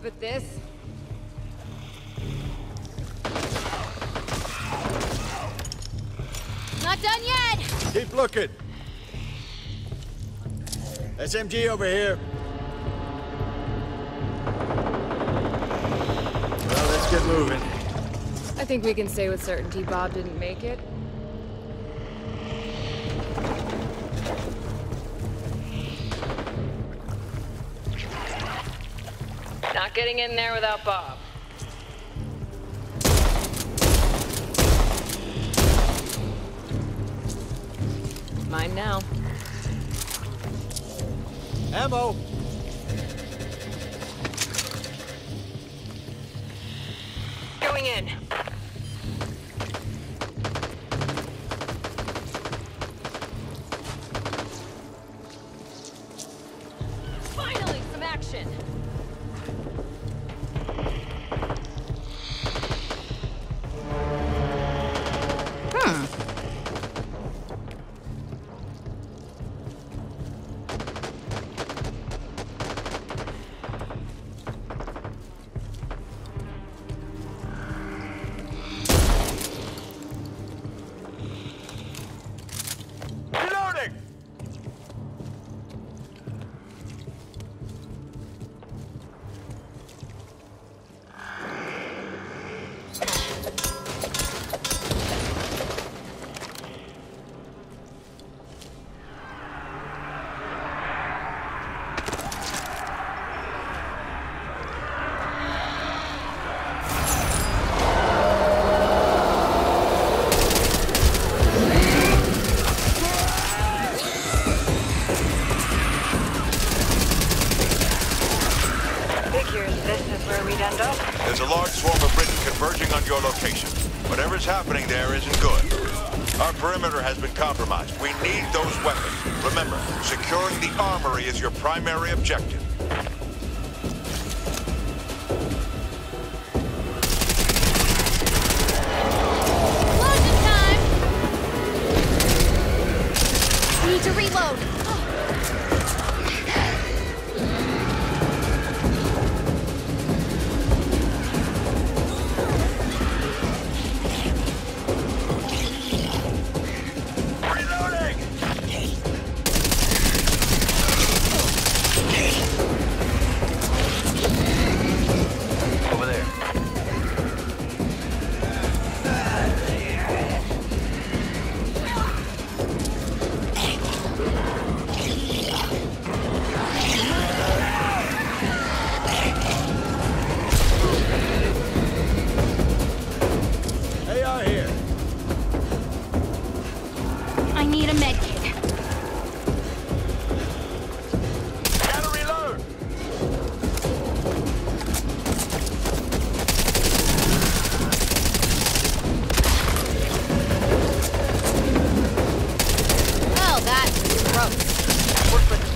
But this? Not done yet! Keep looking. SMG over here. Well, let's get moving. I think we can say with certainty Bob didn't make it. Getting in there without Bob. Mine now. Ammo! We need those weapons. Remember, securing the armory is your primary objective.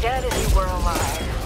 Dead if you were alive.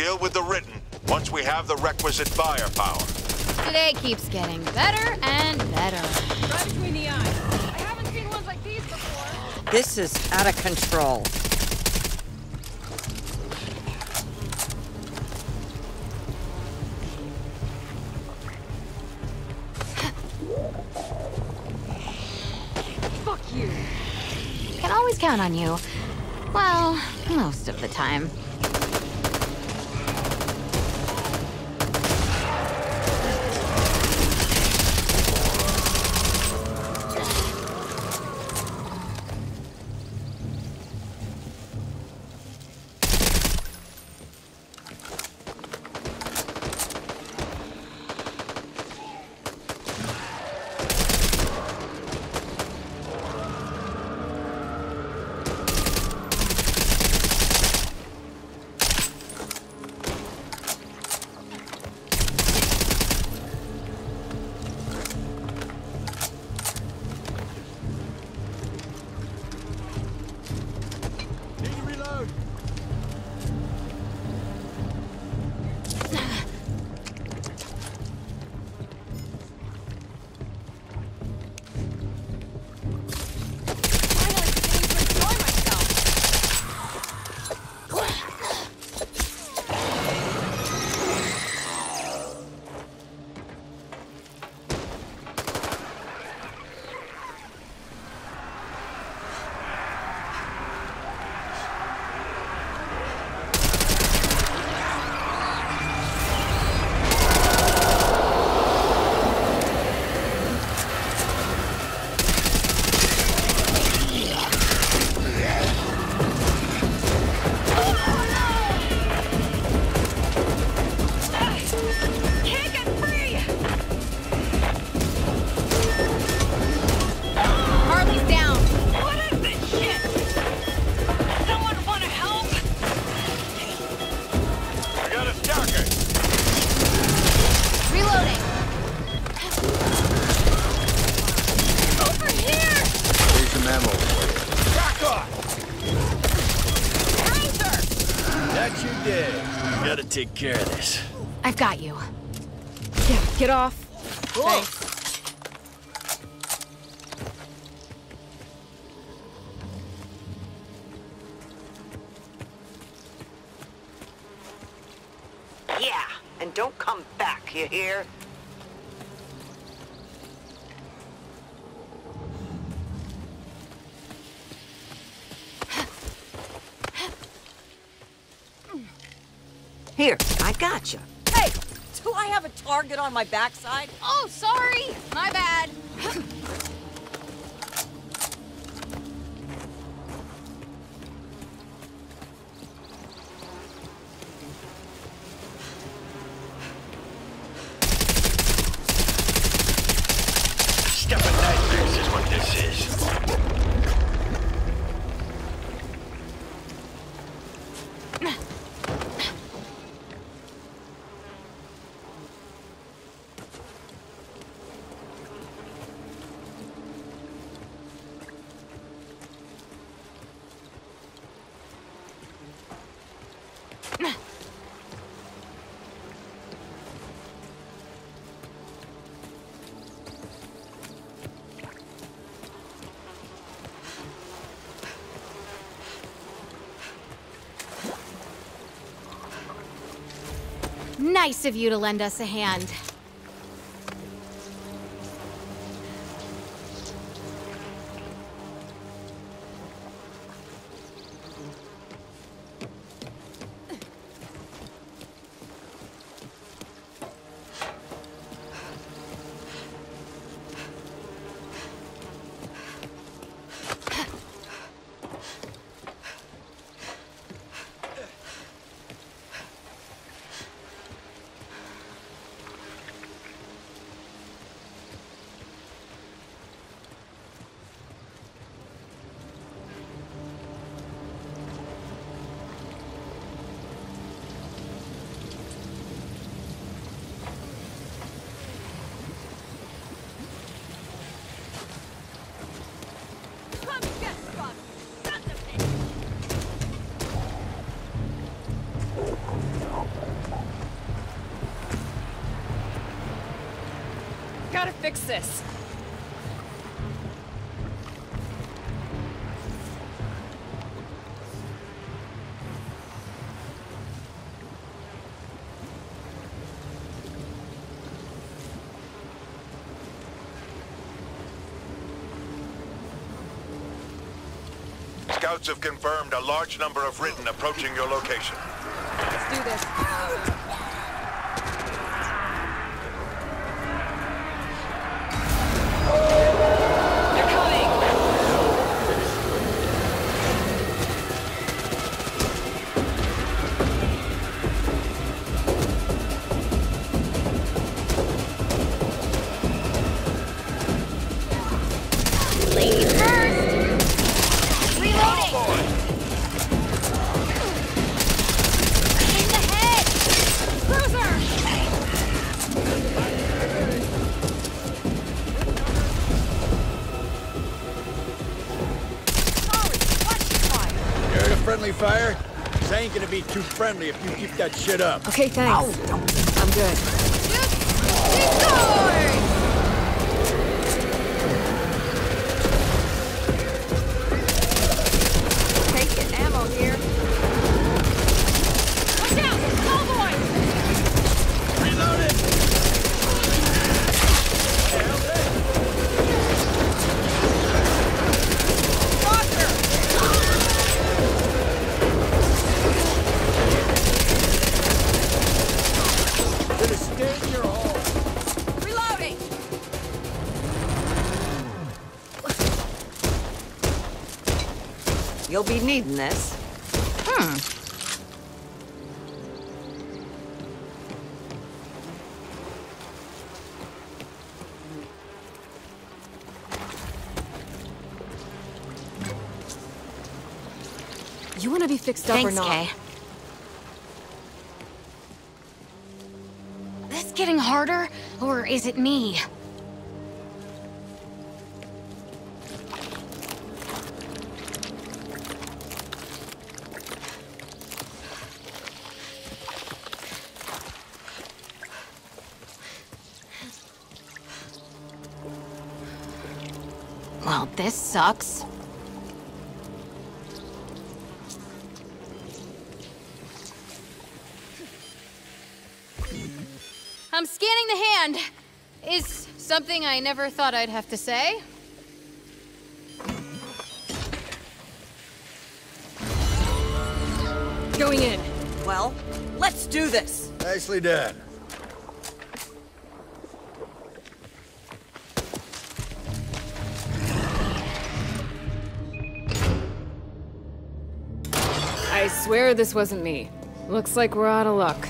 deal with the Ridden once we have the requisite firepower. Today keeps getting better and better. Right between the eyes. I haven't seen ones like these before. This is out of control. Fuck you. Can always count on you. Well, most of the time. Got you. Yeah, get off. Cool. Yeah, and don't come back, you hear? Here, I got you. Do I have a target on my backside? Oh, sorry. My bad. Nice of you to lend us a hand. Gotta fix this. Scouts have confirmed a large number of Ridden approaching your location. Let's do this. Heard a friendly fire? This ain't gonna be too friendly if you keep that shit up. Okay, thanks. I'm good. You'll be needing this. Hmm. You want to be fixed up Thanks, or not? Kay. This getting harder, or is it me? Well, this sucks. I'm scanning the hand. Is something I never thought I'd have to say. Going in. Well, let's do this. Nicely done. I swear this wasn't me. Looks like we're out of luck.